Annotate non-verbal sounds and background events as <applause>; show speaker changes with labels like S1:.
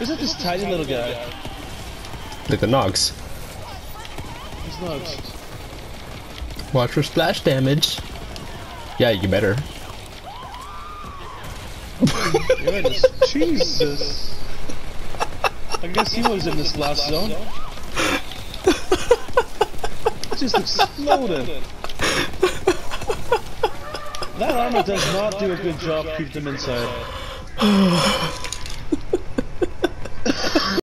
S1: Is it this tiny little guy?
S2: Like the Nogs.
S1: It's Nogs.
S2: Watch for splash damage. Yeah, you better.
S1: Goodness, <laughs> Jesus. I guess he was in this last zone. Just exploded. That armor does not do a good job keep them inside. <sighs> <sighs> <sighs>